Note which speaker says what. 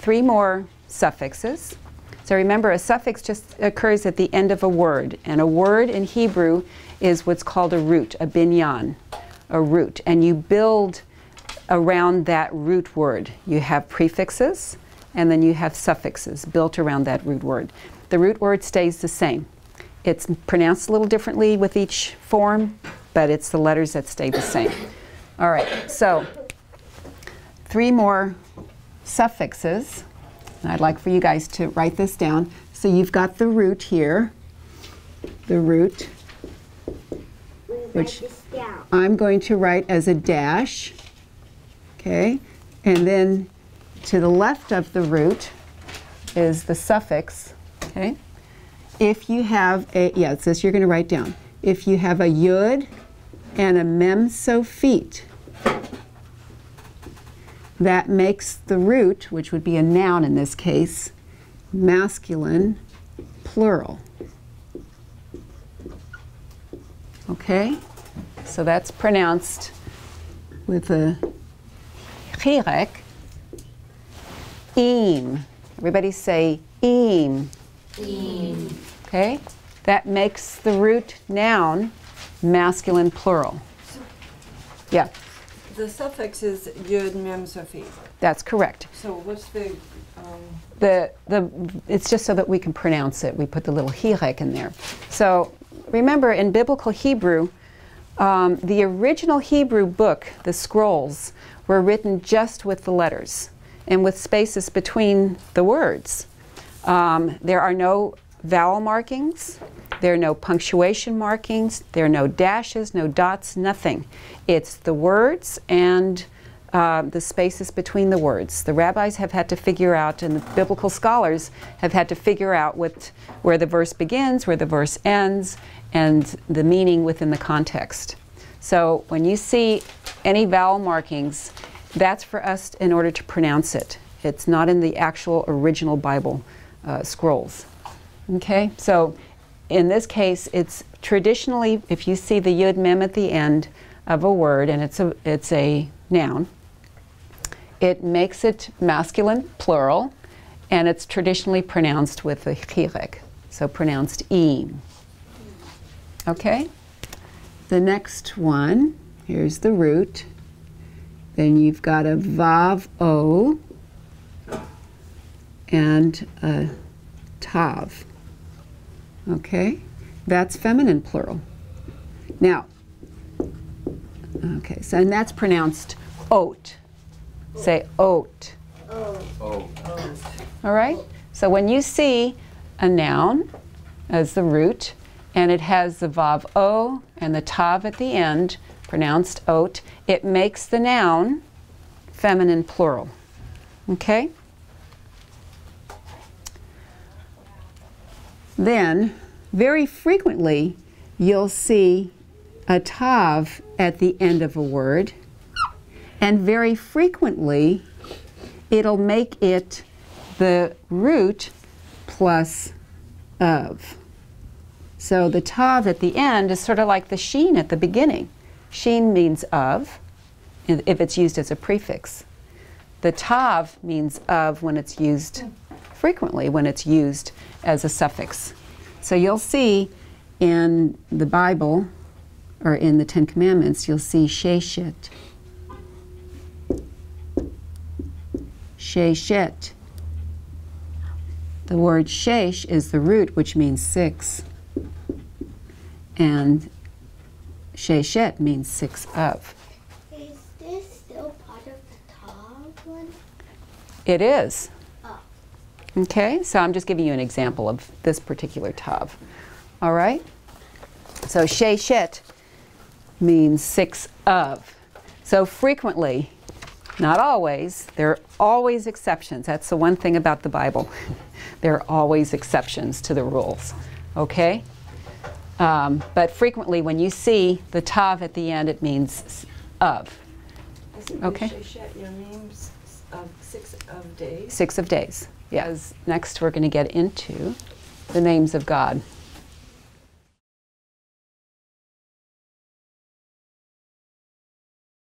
Speaker 1: three more suffixes. So remember, a suffix just occurs at the end of a word, and a word in Hebrew is what's called a root, a binyan, a root, and you build around that root word. You have prefixes, and then you have suffixes built around that root word. The root word stays the same. It's pronounced a little differently with each form, but it's the letters that stay the same. All right, so three more suffixes. And I'd like for you guys to write this down. So you've got the root here, the root, which I'm going to write as a dash, okay? And then to the left of the root is the suffix, okay? If you have a, yeah, it says you're going to write down. If you have a yud and a mem sophit, that makes the root, which would be a noun in this case, masculine plural. Okay? So that's pronounced with a chirek, im. Everybody say im. Im. Okay? That makes the root noun masculine plural. Yeah.
Speaker 2: The suffix is yud mem sophit.
Speaker 1: That's correct.
Speaker 2: So what's the um,
Speaker 1: The, the, it's just so that we can pronounce it. We put the little hirek in there. So remember, in biblical Hebrew, um, the original Hebrew book, the scrolls, were written just with the letters and with spaces between the words. Um, there are no vowel markings. There are no punctuation markings. There are no dashes, no dots, nothing. It's the words and uh, the spaces between the words. The rabbis have had to figure out, and the biblical scholars have had to figure out what, where the verse begins, where the verse ends, and the meaning within the context. So when you see any vowel markings, that's for us in order to pronounce it. It's not in the actual original Bible uh, scrolls. Okay, so in this case, it's traditionally, if you see the yud mem at the end of a word and it's a, it's a noun, it makes it masculine, plural, and it's traditionally pronounced with a chirek, so pronounced im. Okay? The next one, here's the root. Then you've got a vav o and a tav. Okay? That's feminine plural. Now, okay, so and that's pronounced oat. Say oat.
Speaker 3: Oh,
Speaker 1: All right? So when you see a noun as the root, and it has the vav o and the tav at the end, pronounced oat, it makes the noun feminine plural. Okay? Then, very frequently, you'll see a tav at the end of a word, and very frequently, it'll make it the root plus of. So the tav at the end is sort of like the sheen at the beginning. Sheen means of, if it's used as a prefix. The tav means of when it's used frequently, when it's used as a suffix. So you'll see in the Bible, or in the Ten Commandments, you'll see sheshet. Sheshet. The word shesh is the root, which means six. And sheshet means six of.
Speaker 4: Is this still part of the top one?
Speaker 1: It is. Okay, so I'm just giving you an example of this particular tav. All right? So sheshet means six of. So frequently, not always, there are always exceptions. That's the one thing about the Bible. there are always exceptions to the rules. Okay? Um, but frequently, when you see the tav at the end, it means of.
Speaker 2: Isn't
Speaker 1: Okay.
Speaker 2: Sheshet of six of days?
Speaker 1: Six of days. Yes. Next, we're going to get into the names of God.